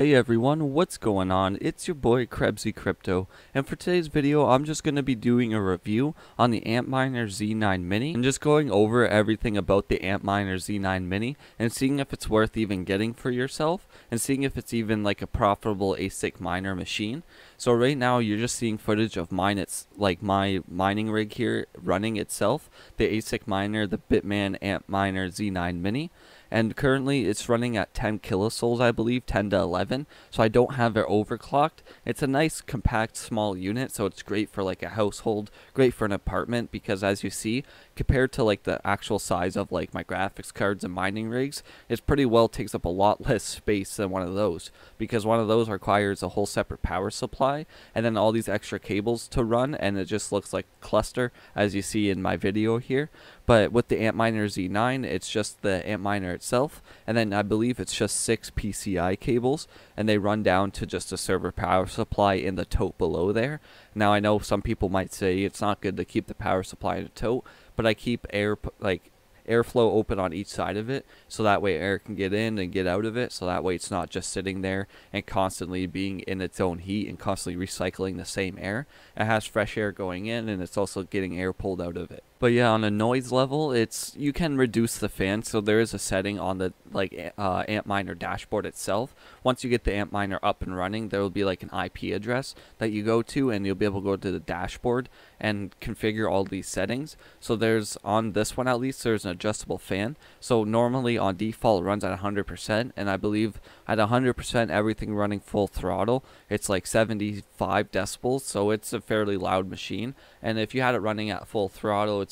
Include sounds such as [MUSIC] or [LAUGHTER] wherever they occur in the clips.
Hey everyone, what's going on? It's your boy Krebsey Crypto, and for today's video, I'm just going to be doing a review on the Antminer Z9 Mini, and just going over everything about the Antminer Z9 Mini, and seeing if it's worth even getting for yourself, and seeing if it's even like a profitable ASIC miner machine. So right now, you're just seeing footage of mine, it's like my mining rig here running itself, the ASIC miner, the Bitmain Antminer Z9 Mini and currently it's running at 10 kilosols I believe 10 to 11 so I don't have it overclocked. It's a nice compact small unit so it's great for like a household great for an apartment because as you see compared to like the actual size of like my graphics cards and mining rigs it pretty well takes up a lot [LAUGHS] less space than one of those. Because one of those requires a whole separate power supply and then all these extra cables to run and it just looks like cluster as you see in my video here but with the Antminer Z9 it's just the Antminer itself, and then I believe it's just six PCI cables, and they run down to just a server power supply in the tote below there. Now I know some people might say it's not good to keep the power supply in a tote, but I keep air like airflow open on each side of it so that way air can get in and get out of it so that way it's not just sitting there and constantly being in its own heat and constantly recycling the same air it has fresh air going in and it's also getting air pulled out of it but yeah, on a noise level, it's you can reduce the fan. So there is a setting on the like uh, Antminer dashboard itself. Once you get the Antminer up and running, there will be like an IP address that you go to, and you'll be able to go to the dashboard and configure all these settings. So there's on this one at least there's an adjustable fan. So normally on default it runs at 100%, and I believe at 100% everything running full throttle, it's like 75 decibels. So it's a fairly loud machine. And if you had it running at full throttle,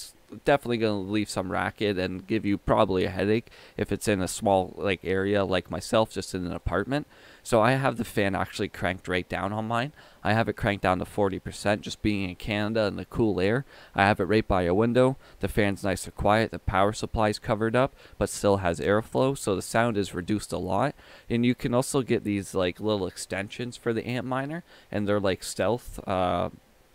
definitely going to leave some racket and give you probably a headache if it's in a small like area like myself just in an apartment. So i have the fan actually cranked right down on mine. I have it cranked down to 40% just being in canada and the cool air. I have it right by a window. The fan's nice and quiet. The power supply's covered up but still has airflow so the sound is reduced a lot. And you can also get these like little extensions for the Antminer and they're like stealth uh,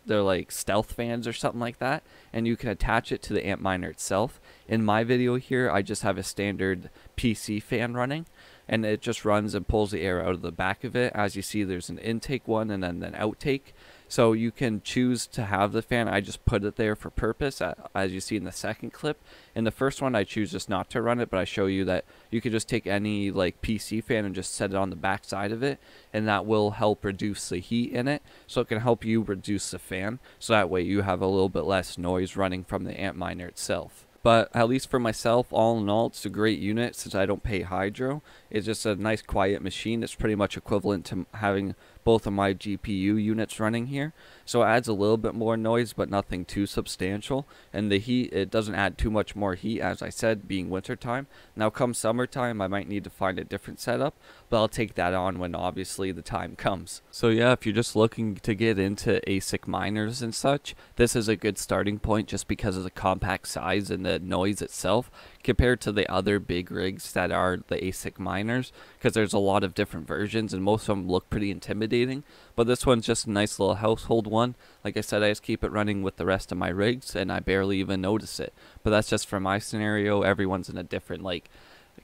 they're like stealth fans or something like that and you can attach it to the Antminer itself. In my video here I just have a standard PC fan running and it just runs and pulls the air out of the back of it. As you see there's an intake one and then an outtake so you can choose to have the fan. I just put it there for purpose, uh, as you see in the second clip. In the first one, I choose just not to run it, but I show you that you can just take any like PC fan and just set it on the back side of it, and that will help reduce the heat in it. So it can help you reduce the fan, so that way you have a little bit less noise running from the Antminer itself. But at least for myself, all in all, it's a great unit since I don't pay hydro. It's just a nice quiet machine. It's pretty much equivalent to having both of my GPU units running here. So it adds a little bit more noise, but nothing too substantial. And the heat, it doesn't add too much more heat, as I said, being wintertime. Now come summertime, I might need to find a different setup, but I'll take that on when obviously the time comes. So yeah, if you're just looking to get into ASIC miners and such, this is a good starting point just because of the compact size and the noise itself compared to the other big rigs that are the ASIC miners because there's a lot of different versions and most of them look pretty intimidating. But this one's just a nice little household one. Like I said, I just keep it running with the rest of my rigs and I barely even notice it. But that's just for my scenario. Everyone's in a different like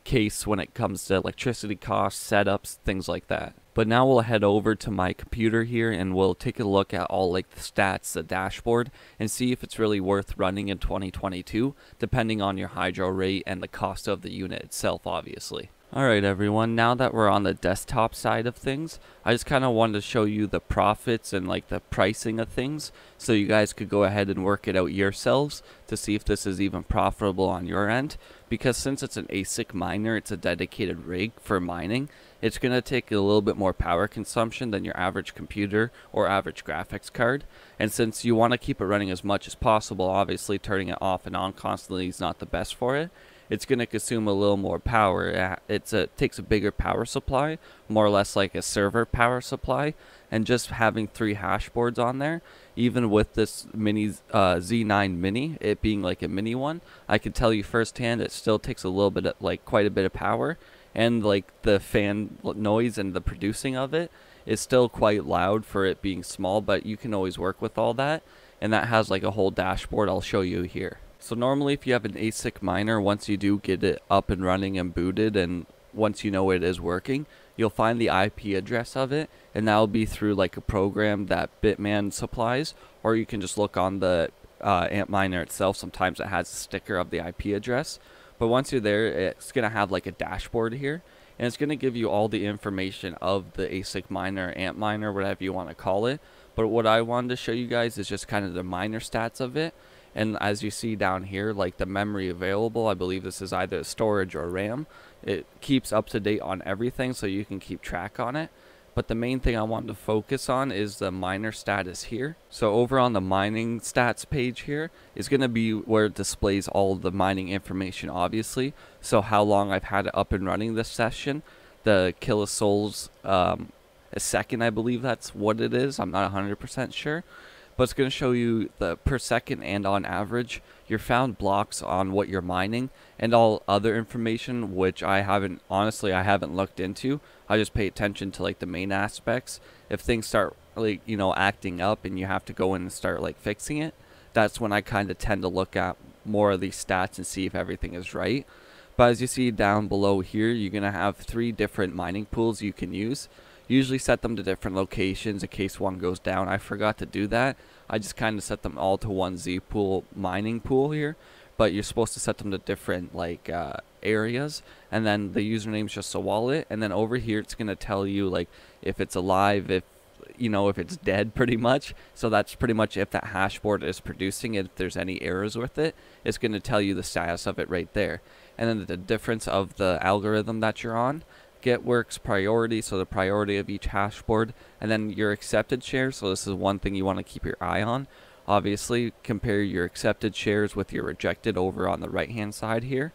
case when it comes to electricity costs, setups, things like that. But now we'll head over to my computer here and we'll take a look at all like the stats, the dashboard, and see if it's really worth running in 2022, depending on your hydro rate and the cost of the unit itself, obviously. Alright everyone, now that we're on the desktop side of things, I just kind of wanted to show you the profits and like the pricing of things so you guys could go ahead and work it out yourselves to see if this is even profitable on your end because since it's an ASIC miner, it's a dedicated rig for mining, it's going to take a little bit more power consumption than your average computer or average graphics card. And since you want to keep it running as much as possible, obviously turning it off and on constantly is not the best for it it's going to consume a little more power. It's a, it takes a bigger power supply, more or less like a server power supply. And just having three hash boards on there, even with this mini uh, Z9 Mini, it being like a mini one, I can tell you firsthand it still takes a little bit of, like quite a bit of power. And like the fan noise and the producing of it is still quite loud for it being small, but you can always work with all that. And that has like a whole dashboard I'll show you here. So normally if you have an ASIC miner, once you do get it up and running and booted and once you know it is working, you'll find the IP address of it, and that'll be through like a program that Bitmain supplies, or you can just look on the uh, Antminer itself. Sometimes it has a sticker of the IP address. But once you're there, it's going to have like a dashboard here, and it's going to give you all the information of the ASIC miner, Antminer, whatever you want to call it. But what I wanted to show you guys is just kind of the miner stats of it. And as you see down here, like the memory available, I believe this is either storage or RAM. It keeps up to date on everything so you can keep track on it. But the main thing I want to focus on is the miner status here. So over on the mining stats page here is going to be where it displays all the mining information obviously. So how long I've had it up and running this session, the kilosols um, a second I believe that's what it is. I'm not 100% sure but it's going to show you the per second and on average your found blocks on what you're mining and all other information which I haven't honestly I haven't looked into. I just pay attention to like the main aspects. If things start like you know acting up and you have to go in and start like fixing it that's when I kind of tend to look at more of these stats and see if everything is right. But as you see down below here you're going to have three different mining pools you can use usually set them to different locations in case one goes down. I forgot to do that. I just kind of set them all to one Zpool mining pool here, but you're supposed to set them to different like uh, areas, and then the username is just a wallet, and then over here it's gonna tell you like if it's alive, if you know if it's dead [LAUGHS] pretty much. So that's pretty much if that hashboard is producing it if there's any errors with it it's going to tell you the status of it right there. And then the difference of the algorithm that you're on get works priority, so the priority of each hashboard, and then your accepted shares. So this is one thing you want to keep your eye on. Obviously, compare your accepted shares with your rejected over on the right hand side here.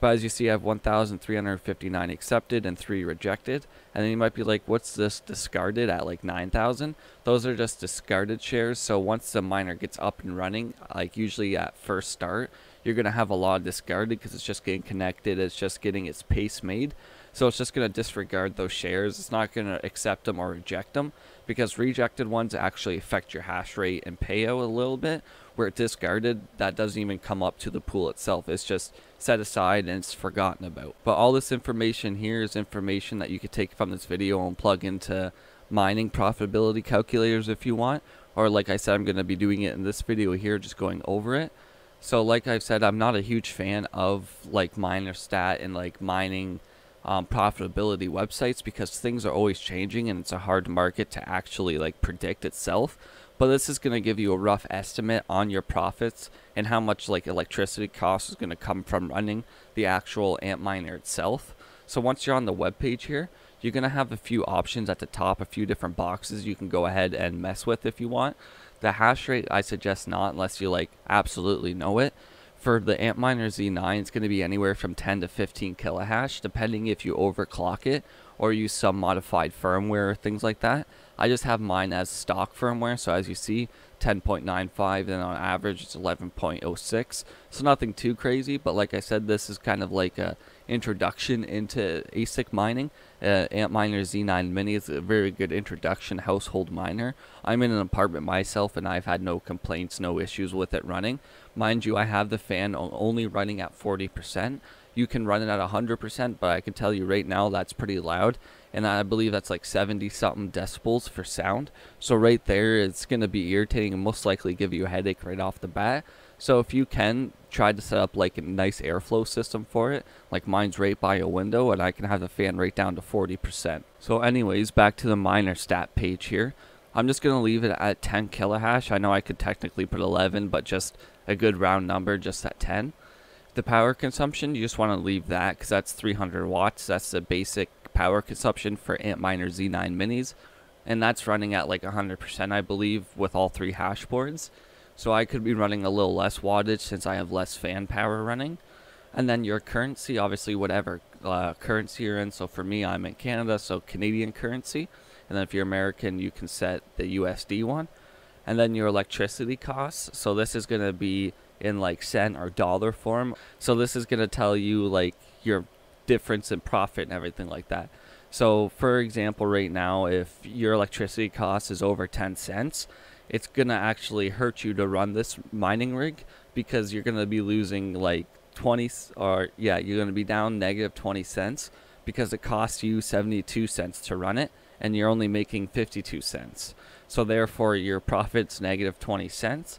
But as you see, I have 1,359 accepted and 3 rejected. And then you might be like, what's this discarded at like 9,000? Those are just discarded shares. So once the miner gets up and running, like usually at first start, you're going to have a lot discarded because it's just getting connected. It's just getting its pace made. So it's just going to disregard those shares. It's not going to accept them or reject them because rejected ones actually affect your hash rate and payout a little bit. Where discarded, that doesn't even come up to the pool itself. It's just set aside and it's forgotten about. But all this information here is information that you could take from this video and plug into mining profitability calculators if you want. Or like I said, I'm going to be doing it in this video here, just going over it. So like I've said, I'm not a huge fan of like minerstat and like mining um, profitability websites because things are always changing and it's a hard market to actually like predict itself. But this is going to give you a rough estimate on your profits and how much like electricity cost is going to come from running the actual Antminer itself. So once you're on the web page here, you're going to have a few options at the top, a few different boxes you can go ahead and mess with if you want. The hash rate, I suggest not unless you like absolutely know it for the Antminer Z9, it's going to be anywhere from 10 to 15 kilohash, depending if you overclock it or use some modified firmware or things like that. I just have mine as stock firmware, so as you see, 10.95, and on average it's 11.06. So nothing too crazy, but like I said, this is kind of like a introduction into ASIC mining. Uh, Antminer Z9 Mini is a very good introduction household miner. I'm in an apartment myself, and I've had no complaints, no issues with it running. Mind you, I have the fan only running at 40%. You can run it at 100%, but I can tell you right now that's pretty loud. And I believe that's like 70 something decibels for sound. So right there, it's going to be irritating and most likely give you a headache right off the bat. So if you can, try to set up like a nice airflow system for it. Like mine's right by a window and I can have the fan right down to 40%. So anyways, back to the minerstat page here. I'm just going to leave it at 10 kilohash. I know I could technically put 11, but just a good round number just at 10. The power consumption, you just want to leave that because that's 300 watts. That's the basic power consumption for Antminer Z9 minis. And that's running at like 100%, I believe, with all three hash boards. So I could be running a little less wattage since I have less fan power running. And then your currency, obviously, whatever uh, currency you're in. So for me, I'm in Canada, so Canadian currency. And then if you're American, you can set the USD one and then your electricity costs. So this is going to be in like cent or dollar form. So this is going to tell you like your difference in profit and everything like that. So for example, right now, if your electricity cost is over 10 cents, it's to actually hurt you to run this mining rig because you're to be losing like 20 or yeah, you're to be down negative 20 cents because it costs you 72 cents to run it and you're only making 52 cents. So therefore your profit's negative 20 cents.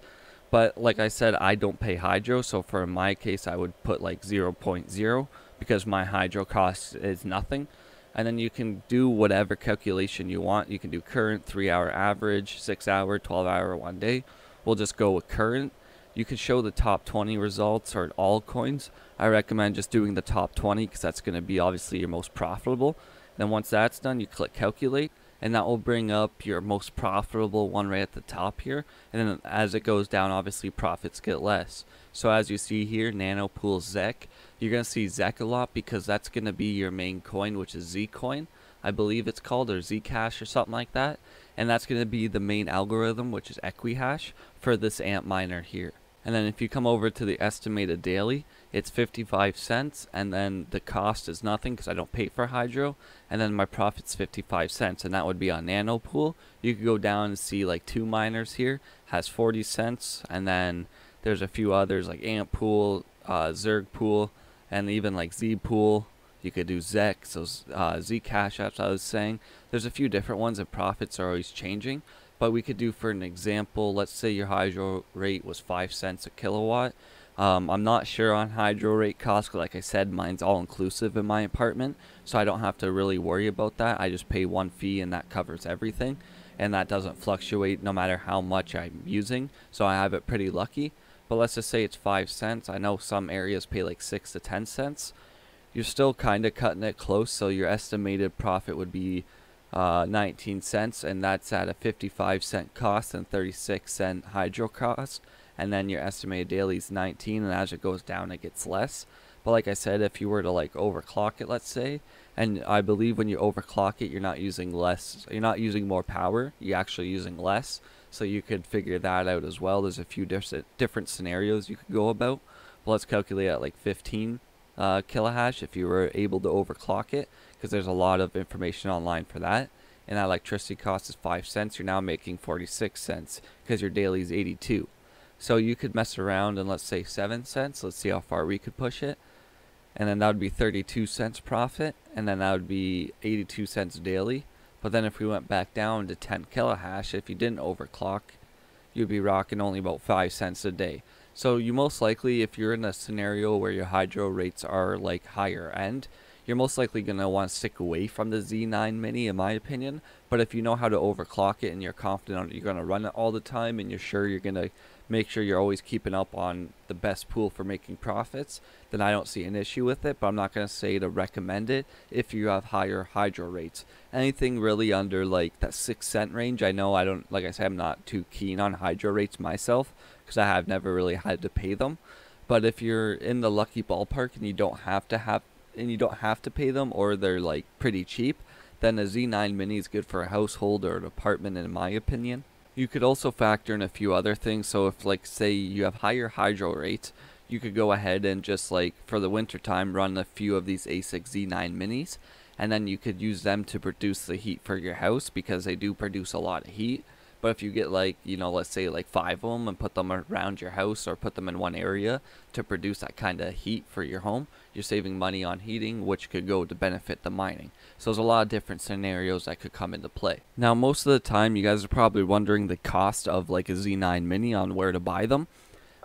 But like I said, I don't pay hydro, so for my case I would put like 0.0 because my hydro cost is nothing. And then you can do whatever calculation you want. You can do current, 3 hour average, 6 hour, 12 hour, 1 day. We'll just go with current. You can show the top 20 results or all coins. I recommend just doing the top 20 because that's going to be obviously your most profitable. Then once that's done, you click calculate and that will bring up your most profitable one right at the top here. And then as it goes down, obviously profits get less. So as you see here, nano Nanopool ZEC, you're going to see ZEC a lot because that's going to be your main coin, which is Zcoin. I believe it's called, or Zcash or something like that. And that's going to be the main algorithm, which is Equihash, for this Antminer here. And then if you come over to the estimated daily, it's 55 cents and then the cost is nothing because I don't pay for hydro and then my profit's 55 cents and that would be on Nanopool You could go down and see like 2Miners here has 40 cents and then there's a few others like Antpool, uh, Zergpool and even like Zpool You could do ZEC, so uh, Cash apps I was saying. There's a few different ones and profits are always changing. But we could do for an example, let's say your hydro rate was 5 cents a kilowatt. Um, I'm not sure on hydro rate cost. Like I said, mine's all inclusive in my apartment, so I don't have to really worry about that. I just pay one fee and that covers everything, and that doesn't fluctuate no matter how much I'm using. So I have it pretty lucky. But let's just say it's five cents. I know some areas pay like six to ten cents. You're still kind of cutting it close, so your estimated profit would be uh, 19 cents, and that's at a 55 cent cost and 36 cent hydro cost. And then your estimated daily is 19, and as it goes down, it gets less. But like I said, if you were to like overclock it, let's say, and I believe when you overclock it, you're not using less, you're not using more power, you're actually using less. So you could figure that out as well. There's a few different different scenarios you could go about. But let's calculate at like 15 uh, kilohash if you were able to overclock it because there's a lot of information online for that. And that electricity cost is 5 cents. You're now making 46 cents because your daily is 82. So you could mess around and let's say 7 cents. Let's see how far we could push it. And then that would be 32 cents profit. And then that would be 82 cents daily. But then if we went back down to 10 kilohash, if you didn't overclock, you'd be rocking only about 5 cents a day. So you most likely, if you're in a scenario where your hydro rates are like higher end, you're most likely going to want to stick away from the Z9 Mini in my opinion. But if you know how to overclock it and you're confident on it, you're going to run it all the time and you're sure you're going to make sure you're always keeping up on the best pool for making profits, then I don't see an issue with it. But I'm not going to say to recommend it if you have higher hydro rates. Anything really under like that 6 cent range, I know I don't, like I said, I'm not too keen on hydro rates myself because I have never really had to pay them. But if you're in the lucky ballpark and you don't have to have and you don't have to pay them or they're like pretty cheap, then a Z9 Mini is good for a household or an apartment in my opinion. You could also factor in a few other things. So if like say you have higher hydro rates, you could go ahead and just like for the winter time run a few of these ASIC Z9 Minis and then you could use them to produce the heat for your house because they do produce a lot of heat. But if you get like, you know, let's say like five of them and put them around your house or put them in one area to produce that kind of heat for your home, you're saving money on heating, which could go to benefit the mining. So there's a lot of different scenarios that could come into play. Now, most of the time, you guys are probably wondering the cost of like a Z9 Mini on where to buy them.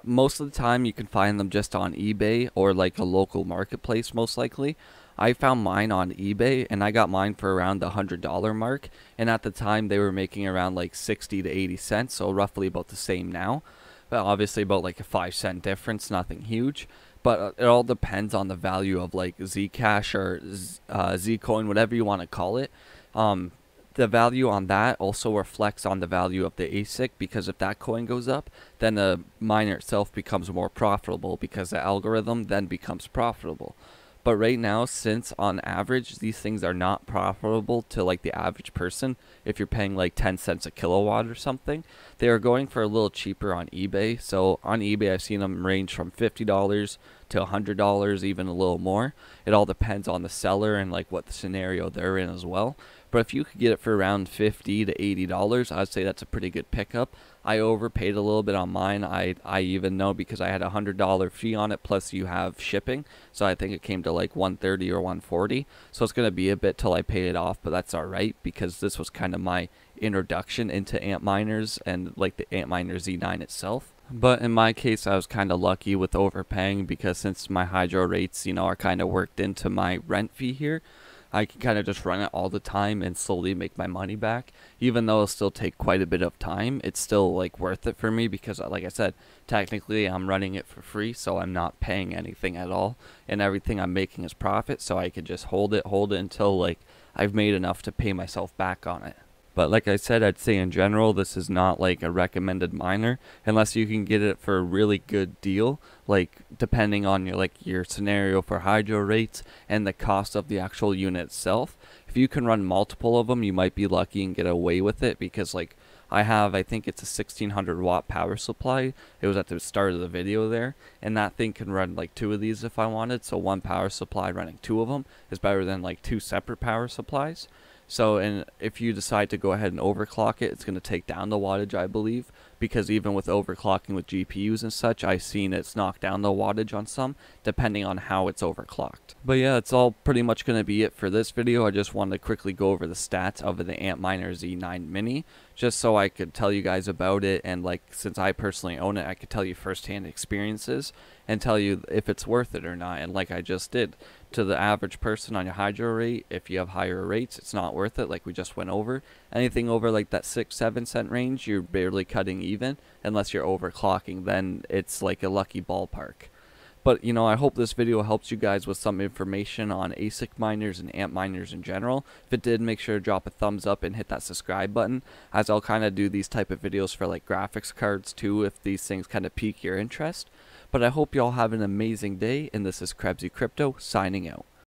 Most of the time, you can find them just on eBay or like a local marketplace, most likely. I found mine on eBay and I got mine for around the hundred dollar mark. And at the time they were making around like 60 to 80 cents, so roughly about the same now. But obviously about like a five cent difference, nothing huge. But uh, it all depends on the value of like Zcash or uh, Zcoin, whatever you want to call it. Um, the value on that also reflects on the value of the ASIC because if that coin goes up, then the miner itself becomes more profitable because the algorithm then becomes profitable. But right now, since on average these things are not profitable to like the average person, if you're paying like 10 cents a kilowatt or something, they are going for a little cheaper on eBay. So on eBay, I've seen them range from $50 to $100, even a little more. It all depends on the seller and like what the scenario they're in as well. But if you could get it for around 50 to $80, I'd say that's a pretty good pickup. I overpaid a little bit on mine. I, I even know because I had a $100 fee on it plus you have shipping. So I think it came to like 130 or 140. So it's going to be a bit till I pay it off, but that's all right because this was kind of my introduction into Antminers and like the Antminer Z9 itself. But in my case, I was kind of lucky with overpaying because since my hydro rates, you know, are kind of worked into my rent fee here, I can kind of just run it all the time and slowly make my money back. Even though it'll still take quite a bit of time, it's still like worth it for me because, like I said, technically I'm running it for free, so I'm not paying anything at all, and everything I'm making is profit. So I could just hold it, hold it until like I've made enough to pay myself back on it. But like I said, I'd say in general, this is not like a recommended miner unless you can get it for a really good deal. Like depending on your like your scenario for hydro rates and the cost of the actual unit itself. If you can run multiple of them, you might be lucky and get away with it because like I have, I think it's a 1600 watt power supply. It was at the start of the video there, and that thing can run like two of these if I wanted. So one power supply running two of them is better than like two separate power supplies. So, and if you decide to go ahead and overclock it, it's going to take down the wattage, I believe, because even with overclocking with GPUs and such, I've seen it's knocked down the wattage on some, depending on how it's overclocked. But yeah, that's all pretty much going to be it for this video. I just wanted to quickly go over the stats of the Antminer Z9 Mini, just so I could tell you guys about it, and like, since I personally own it, I could tell you firsthand experiences, and tell you if it's worth it or not, and like I just did to the average person on your hydro rate, if you have higher rates, it's not worth it, like we just went over. Anything over like that 6 7 cent range, you're barely cutting even, unless you're overclocking, then it's like a lucky ballpark. But, you know, I hope this video helps you guys with some information on ASIC miners and Antminers in general. If it did, make sure to drop a thumbs up and hit that subscribe button, as I'll kind of do these type of videos for like graphics cards too, if these things kind of pique your interest. But I hope you all have an amazing day, and this is Krebsey Crypto signing out.